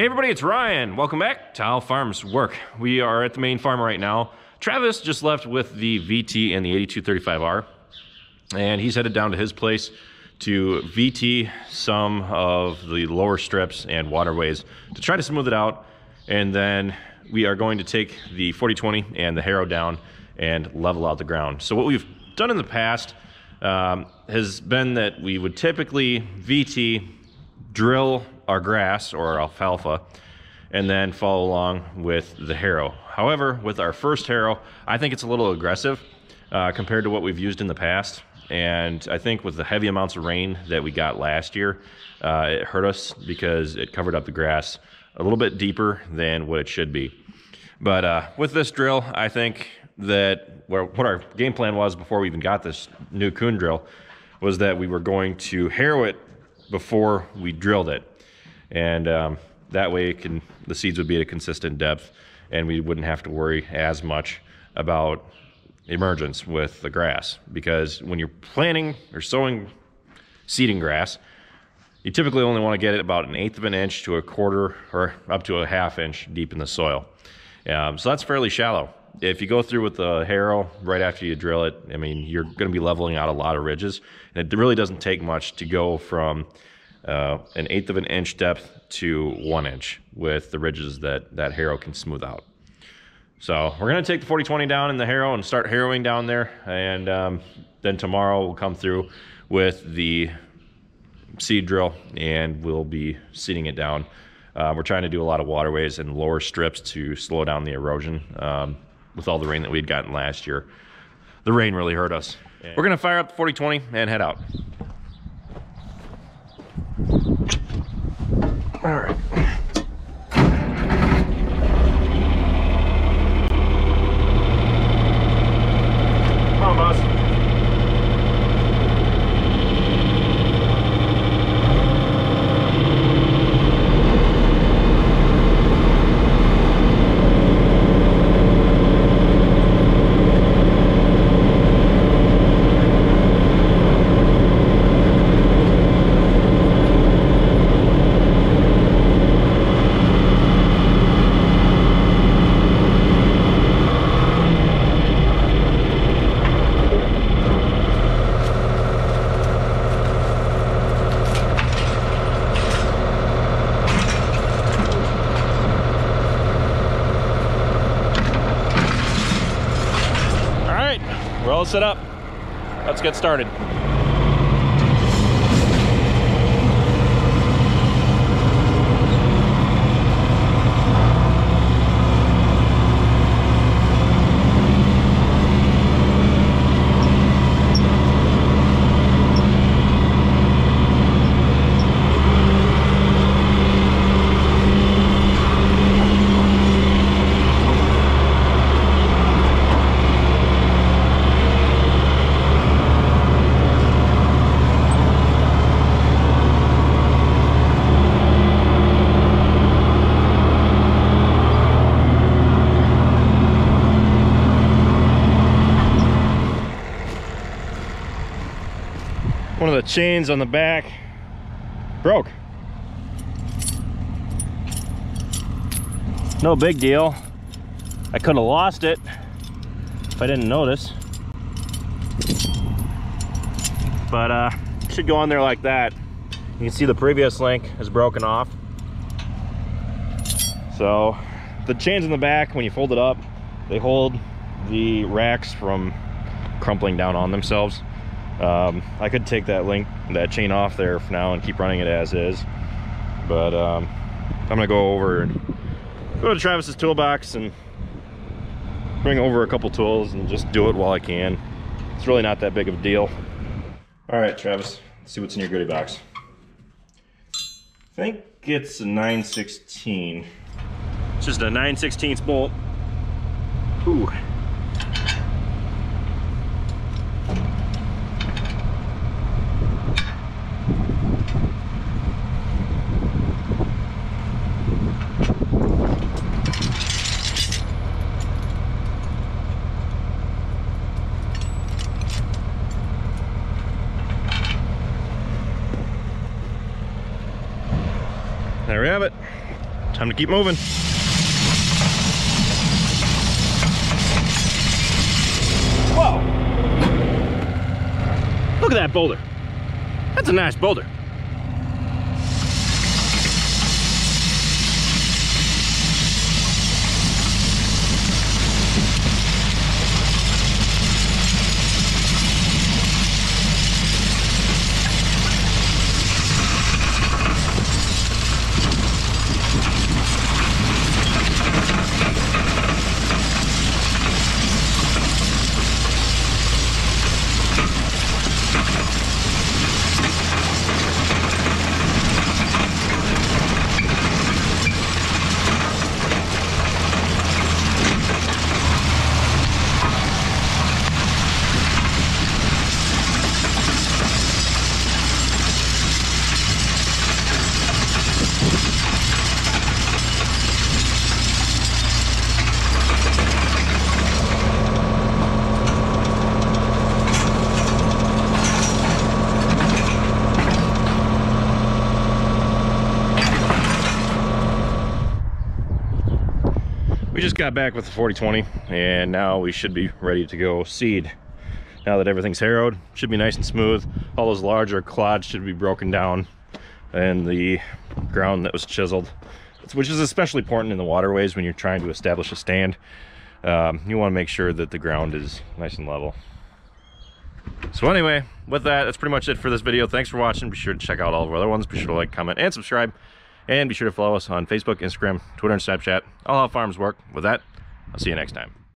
Hey everybody, it's Ryan. Welcome back to How Farms Work. We are at the main farm right now. Travis just left with the VT and the 8235R, and he's headed down to his place to VT some of the lower strips and waterways to try to smooth it out. And then we are going to take the 4020 and the harrow down and level out the ground. So what we've done in the past um, has been that we would typically VT, drill our grass or our alfalfa, and then follow along with the harrow. However, with our Fuerst harrow, I think it's a little aggressive uh, compared to what we've used in the past. And I think with the heavy amounts of rain that we got last year, uh, it hurt us because it covered up the grass a little bit deeper than what it should be. But uh, with this drill, I think that what our game plan was before we even got this new Kuhn drill was that we were going to harrow it before we drilled it. And um, that way can, the seeds would be at a consistent depth and we wouldn't have to worry as much about emergence with the grass because when you're planting or sowing seeding grass, you typically only want to get it about an eighth of an inch to a quarter or up to a half inch deep in the soil. Um, so that's fairly shallow. If you go through with the harrow right after you drill it, I mean, you're going to be leveling out a lot of ridges. And it really doesn't take much to go from uh, an eighth of an inch depth to one inch with the ridges that that harrow can smooth out. So we're gonna take the 4020 down in the harrow and start harrowing down there. And um, then tomorrow we'll come through with the seed drill and we'll be seeding it down. Uh, we're trying to do a lot of waterways and lower strips to slow down the erosion um, with all the rain that we'd gotten last year. The rain really hurt us. We're gonna fire up the 4020 and head out. All right. Come on, boss. All set up. Let's get started. One of the chains on the back broke. No big deal. I could have lost it if I didn't notice. But uh, should go on there like that. You can see the previous link is broken off. So the chains in the back, when you fold it up, they hold the racks from crumpling down on themselves. Um, I could take that link, that chain off there for now and keep running it as is. But um, I'm gonna go over and go to Travis's toolbox and bring over a couple tools and just do it while I can. It's really not that big of a deal. All right, Travis, see what's in your goodie box. I think it's a 916. It's just a 9 16 bolt. Ooh. There we have it. time to keep moving. Whoa! Look at that boulder. That's a nice boulder. We just got back with the 4020 and now we should be ready to go seed. Now that everything's harrowed, should be nice and smooth. All those larger clods should be broken down and the ground that was chiseled, which is especially important in the waterways when you're trying to establish a stand. Um, you want to make sure that the ground is nice and level. So anyway, with that, that's pretty much it for this video. Thanks for watching. Be sure to check out all of our other ones. Be sure to like, comment, and subscribe. And be sure to follow us on Facebook, Instagram, Twitter, and Snapchat. All how farms work. With that, I'll see you next time.